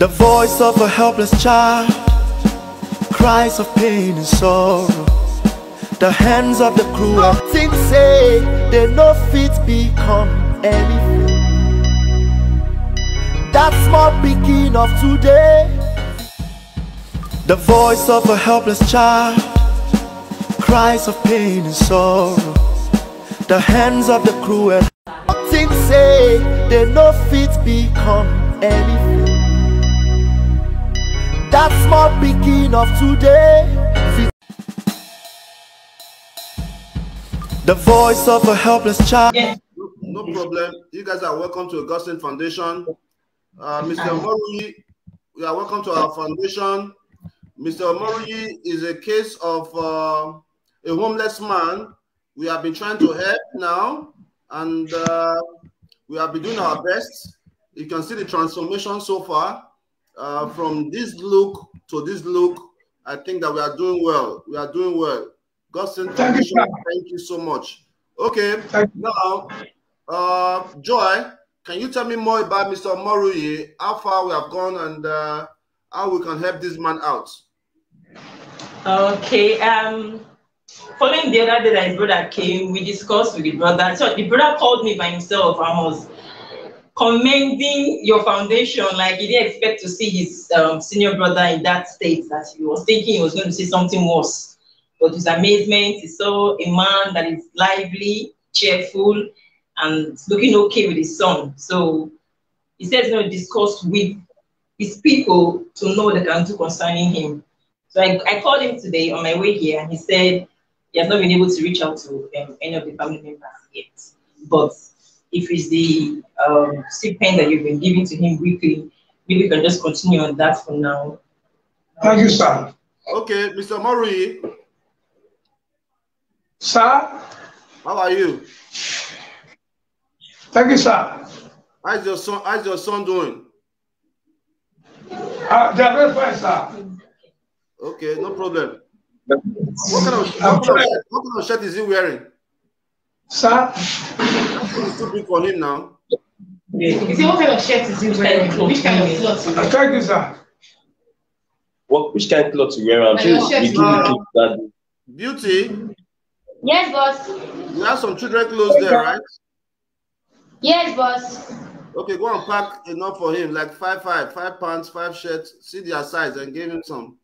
The voice of a helpless child cries of pain and sorrow. The hands of the cruel think say they no fit become anything. That small beginning of today. The voice of a helpless child cries of pain and sorrow. The hands of the cruel think say they no fit become anything. That small beginning of today. The voice of a helpless child. No problem. You guys are welcome to A Godsent Foundation. Uh, Mr. Omori, you are welcome to our foundation. Mr. Omori is a case of uh, a homeless man. We have been trying to help now, and uh, we have been doing our best. You can see the transformation so far uh, from this look to this look. I think that we are doing well. We are doing well. Augustine Thank you, sir. thank you so much. Okay, Thank now, uh, Joy, can you tell me more about Mr. Moruyi, how far we have gone and uh, how we can help this man out? Okay. Um, following the other day that his brother came, we discussed with the brother. So the brother called me by himself and was commending your foundation. Like he didn't expect to see his um, senior brother in that state. That he was thinking he was going to see something worse. But his amazement, he saw a man that is lively, cheerful, and looking okay with his son. So he he's going to discuss with his people to know what they can do concerning him. So I, I called him today on my way here, and he said he has not been able to reach out to um, any of the family members yet. But if it's the um, stipend that you've been giving to him weekly, maybe we can just continue on that for now. Thank you, sir. Okay, Mr. Murray. Sir, how are you? thank you, sir. How's your son? How's your son doing? Uh, they are very fine, sir. Okay, no problem. What kind of, what kind of, what kind of shirt is he wearing? Sir, It's too big for him now. You see, what kind of shirt is he wearing? Which kind of clothes? is uh, it? thank you, sir. What which kind of clothes you wear? I'm Like sure you give the now. kids that Beauty, Yes, boss. you have some children clothes there, right? Yes, boss. Okay, go and pack enough for him, like five, five, five pants, five shirts. See their size and give him some.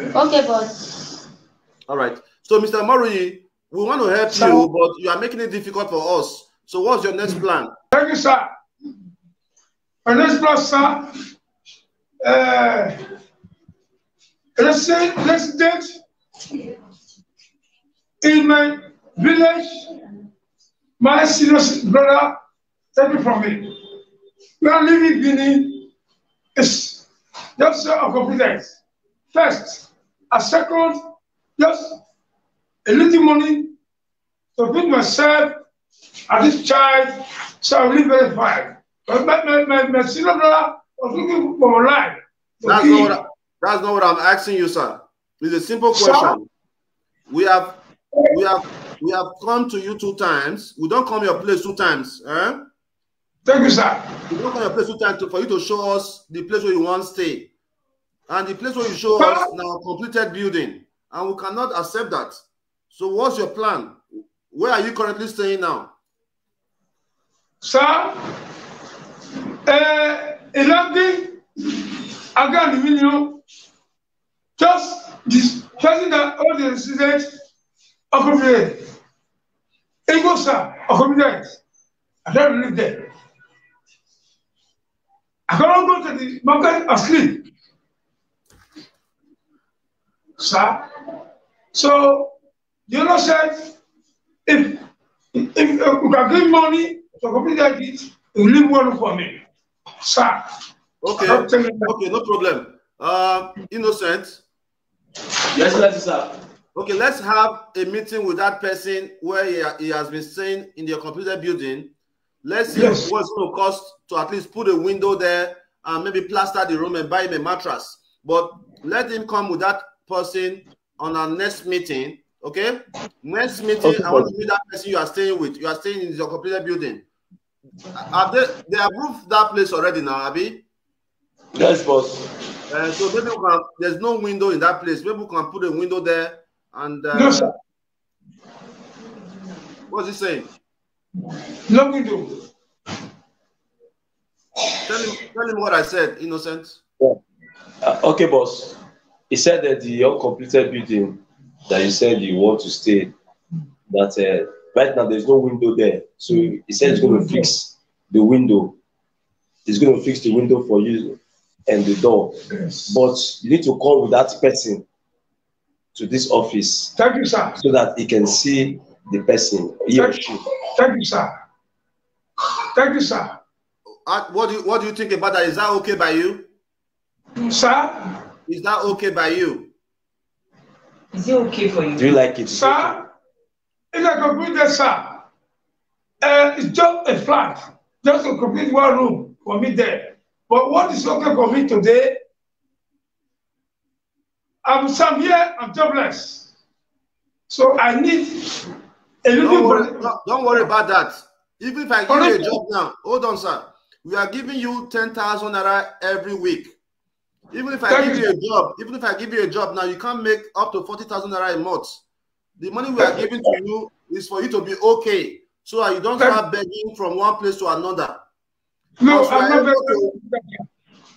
Okay, boss. All right. So, Mr. Murray, we want to help Sir. you, but you are making it difficult for us. So, what's your next plan? Thank you, sir. My next plus, sir. Uh, resident, resident in my village, my senior brother, take it from me. We are living Guinea is just a competence. First, a second, just a little money to feed myself and this child shall live very fine. But my, my, my, my senior brother was looking for a life. to That's not, what I, that's not what I'm asking you, sir. It's a simple Sir? question. We have we have we have come to you two times. We don't come your place two times. Eh? Thank you, sir. We don't come your place two times to, for you to show us the place where you want to stay. And the place where you show Sir? us now completed building. And we cannot accept that. So what's your plan? Where are you currently staying now? Sir, uh, Ilandi, you know, just this person that all the residents accommodated. Ego, sir, accommodated. I don't live there. I cannot go to the market and sleep. Sir, so the owner said, if if uh, you can give money to complete that it, you leave one for me. Sir. Okay, Don't tell me that. okay, no problem. Uh, innocent. Yes, yes, sir. Okay, let's have a meeting with that person where he, he has been staying in the computer building. Let's see Yes. what's going to cost to at least put a window there and maybe plaster the room and buy him a mattress. But let him come with that person on our next meeting. Okay, next meeting, Okay, I want to meet that person you are staying with. You are staying in your computer building. Have they they have roofed that place already now, Abby? Yes, boss. Uh, so maybe we can, there's no window in that place. Maybe we can put a window there and uh, No, sir. what's he saying? No window. Tell him, tell him what I said, innocent. Uh, okay, boss. He said that the uncompleted building that you said you want to stay, that uh, right now there's no window there. So he said he's going to fix the window. He's going to fix the window for you and the door. Yes. But you need to call with that person to this office Thank you, sir. so that he can see the person, he or she. Thank you, sir. Thank you, sir. Uh, what do you what do you think about that? Is that okay by you? Sir, Is that okay by you? Is it okay for you? Do you like it? sir, it's a computer, sir. Uh, it's just a flat, just a complete one room for me there. But what is okay for me today? I'm some here, I'm jobless. So I need a Don't little worry, bit. don't, don't worry about that. Even if I give you a job now, hold on, sir. We are giving you 10,000 naira every week. Even if I Thank give you. you a job, even if I give you a job now, you can't make up to 40,000 naira a month. The money we are giving to you is for you to be okay. So you don't Thank- start begging from one place to another. No, Also, I'm not able very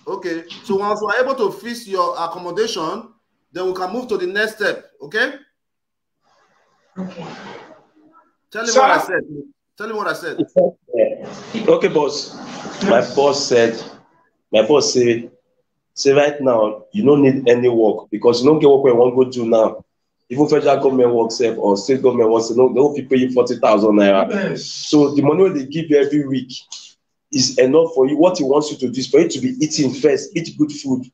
Okay. So once we are able to fix your accommodation, then we can move to the next step. Okay? Okay. Tell him what I said. Tell him what I said. Okay, boss. My boss said, my boss said, say right now you don't need any work because you don't get work where you want to go do now. Even federal government work sef or state government work sef, no, they don't fit pay you forty thousand naira. So the money wey they give you every week is enough for you. What he wants you to do is for you to be eating first, eat good food,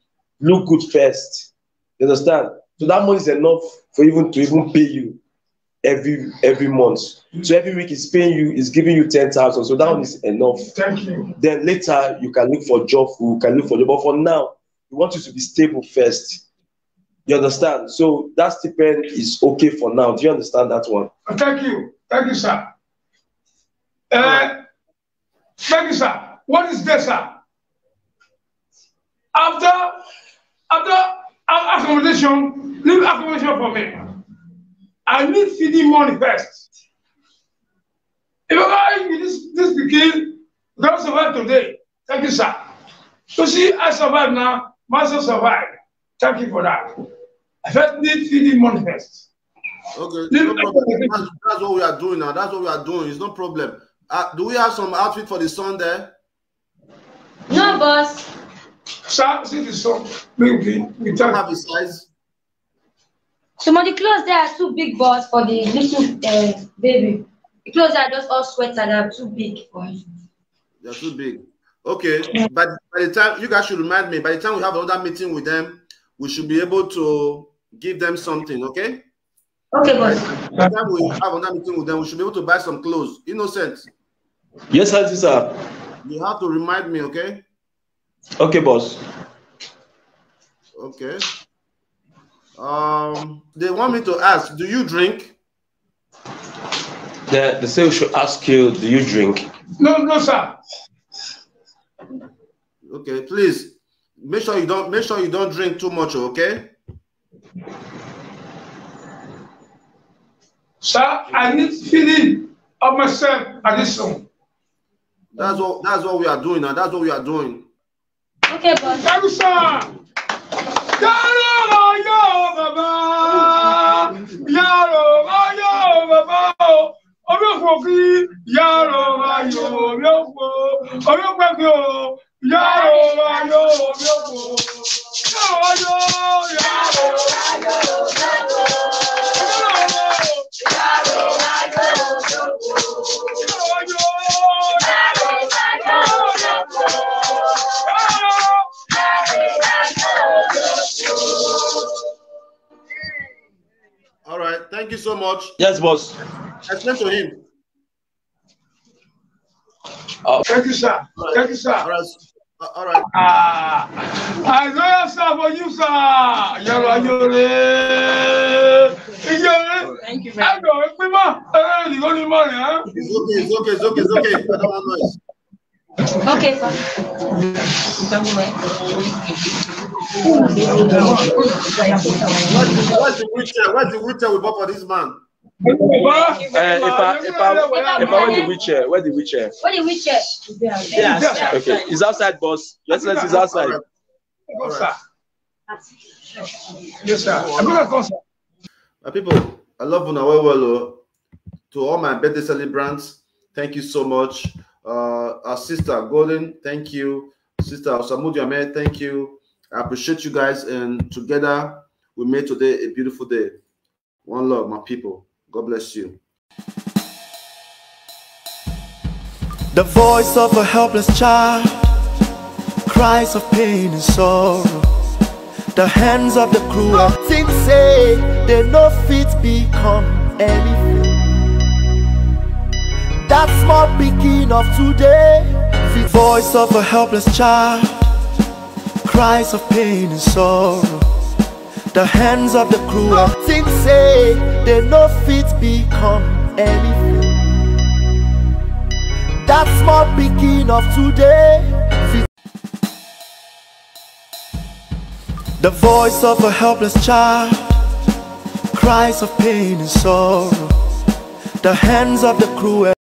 look good first. You understand? So that money is enough for even to even pay you every every month. So every week is paying you, is giving you ten thousand. So that one is enough. Thank you. Then later you can look for job, you can look for job. But for now, we want you to be stable first. You understand? So that stipend is okay for now. Do you understand that one? Thank you. Thank you, sir. Uh, thank you, sir. What is this, sir? After, after after accommodation, leave accommodation for me. I need feeding money first. If I give this this begin, don't survive today. Thank you, sir. So see, I survive now. Master survive. Thank you for that. I first need feeding money first. Okay, no problem. That's, that's what we are doing now. That's what we are doing. It's no problem. Uh, do we have some outfit for the sun there? No, boss. Sir, see the song. We, we, don't have the size. Some of the clothes there are too big, boss, for the little uh, baby. The clothes are just all sweats and are too big for him. They're too big. Okay, but by the time you guys should remind me, by the time we have another meeting with them, we should be able to give them something. Okay. Okay, boss. By the time we have another meeting with them, we should be able to buy some clothes. Innocent. Yes, sir, sir. You have to remind me. Okay. Okay, boss. Okay. Um, they want me to ask, do you drink? The the say we should ask you, do you drink? No, no, sir. Okay, please make sure you don't make sure you don't drink too much. Okay. Sir, I need feeding of myself at this song. That's what that's what we are doing now. That's what we are doing. Okay, boss. Thank you, sir. Yàrá ayọ̀ bàbá, yàrá ayọ̀ bàbá o, orí òfò kí yàrá orí òfò, orí òfò kí o, yàrá ayọ̀ orí òfò, yàrá ayọ̀ yàrá All right. Thank you so much. Yes, boss. Explain to him. Uh, thank you, sir. Thank you, sir. All right. Uh, All right. Ah, Isaiah sir for you, sir. Yàrá yọrẹ. Iyọrẹ. Thank you very much. Ẹgbẹ́ òwe pín mọ́. Ẹgbẹ́ ìdìbò ní mọ́ rẹ̀. It's okay. It's okay. It's okay. It's okay. I don't want noise. Okay, sir. What's the, what's the wheelchair? What's the wheelchair we bought for this man? Uh, if I if I if I went the wheelchair, where the wheelchair? What did we check? Okay, it's outside, boss. Yes, yes, it's outside. Go, sir. Yes, sir. I'm gonna go, sir. My people, I love una well well. oh. To all my birthday celebrants, thank you so much. Uh, our sister Golden, thank you. Sister Osamudiame, thank you. I appreciate you guys, and together we made today a beautiful day. One love, my people. God bless you. The voice of a helpless child cries of pain and sorrow. The hands of the cruel think say they no fit become anything. That small picking of today, the voice of a helpless child cries of pain and sorrow. The hands of the cruel think say they no fit become anything. That small picking of today. The voice of a helpless child cries of pain and sorrow. The hands of the cruel.